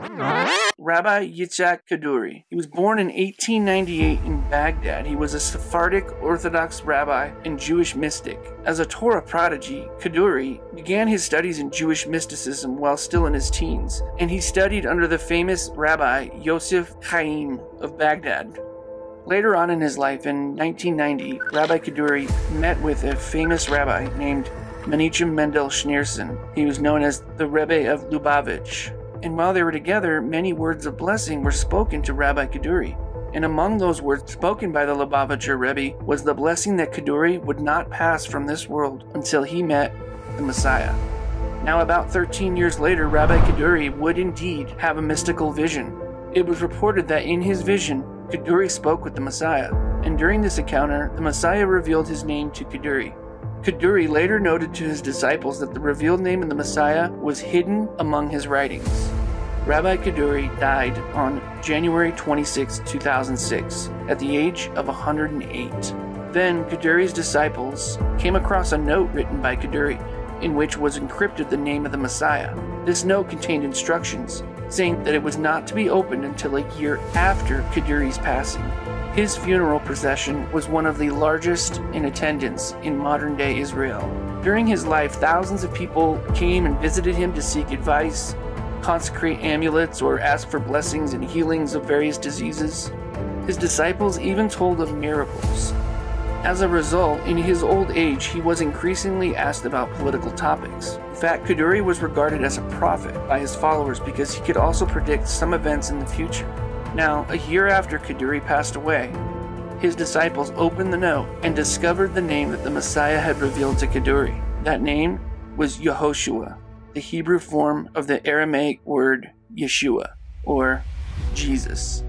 Rabbi Yitzhak Kaduri. He was born in 1898 in Baghdad. He was a Sephardic Orthodox rabbi and Jewish mystic. As a Torah prodigy, Kaduri began his studies in Jewish mysticism while still in his teens, and he studied under the famous Rabbi Yosef Chaim of Baghdad. Later on in his life, in 1990, Rabbi Kaduri met with a famous rabbi named Menachem Mendel Schneerson. He was known as the Rebbe of Lubavitch and while they were together, many words of blessing were spoken to Rabbi Kaduri. And among those words spoken by the Lubavitcher Rebbe was the blessing that Kaduri would not pass from this world until he met the Messiah. Now, about 13 years later, Rabbi Kaduri would indeed have a mystical vision. It was reported that in his vision, Kaduri spoke with the Messiah, and during this encounter, the Messiah revealed his name to Kaduri. Kaduri later noted to his disciples that the revealed name of the Messiah was hidden among his writings. Rabbi Kaduri died on January 26, 2006, at the age of 108. Then Kaduri's disciples came across a note written by Kaduri in which was encrypted the name of the Messiah. This note contained instructions saying that it was not to be opened until a year after Kaduri's passing. His funeral procession was one of the largest in attendance in modern day Israel. During his life, thousands of people came and visited him to seek advice, consecrate amulets, or ask for blessings and healings of various diseases. His disciples even told of miracles. As a result, in his old age, he was increasingly asked about political topics. In fact, Kaduri was regarded as a prophet by his followers because he could also predict some events in the future. Now, a year after Kaduri passed away, his disciples opened the note and discovered the name that the Messiah had revealed to Kaduri. That name was Yehoshua, the Hebrew form of the Aramaic word Yeshua, or Jesus.